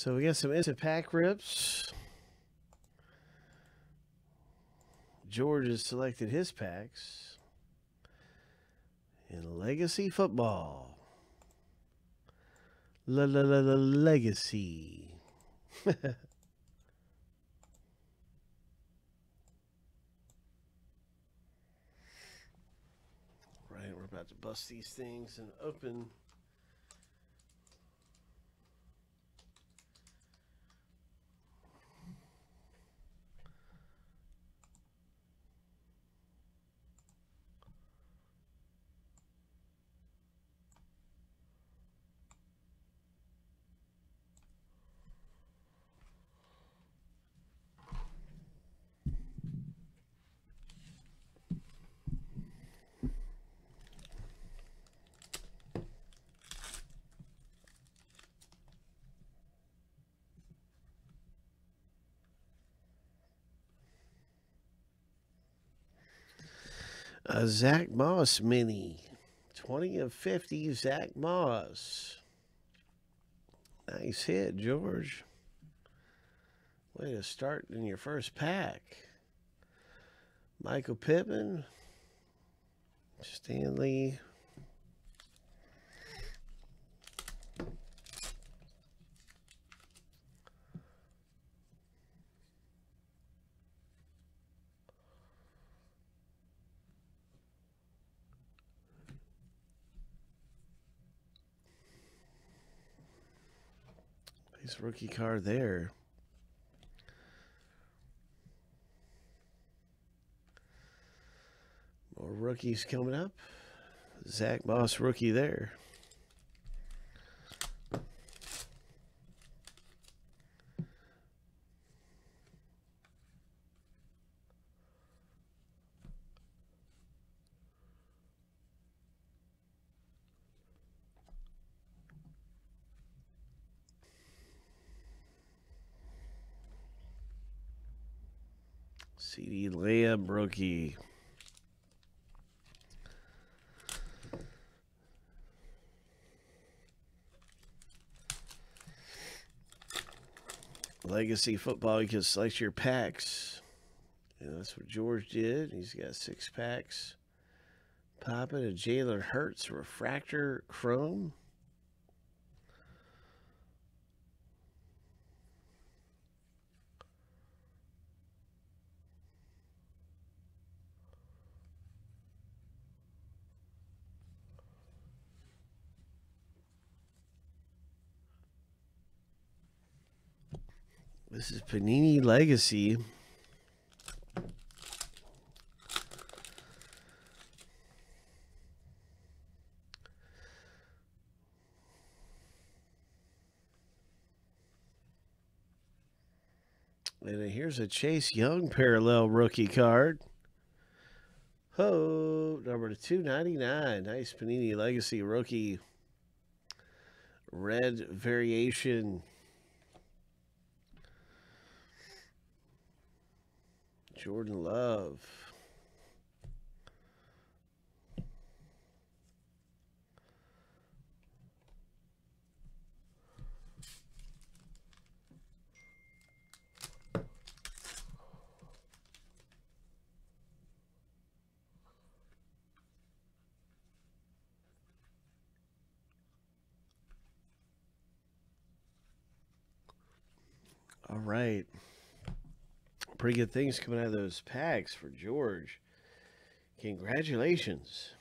So we got some instant pack rips. George has selected his packs in Legacy Football. La la la la Legacy. right, we're about to bust these things and open. A Zach Moss mini. 20 of 50, Zach Moss. Nice hit, George. Way to start in your first pack. Michael Pittman. Stanley. Nice rookie card there. More rookies coming up. Zach Moss rookie there. CeeDee Lamb rookie. Legacy football, you can select your packs. And that's what George did. He's got six packs. Popping a Jalen Hurts refractor chrome. This is Panini Legacy. And here's a Chase Young parallel rookie card. Ho, number 299. Nice Panini Legacy rookie. Red variation. Jordan Love. All right pretty good things coming out of those packs for George. Congratulations.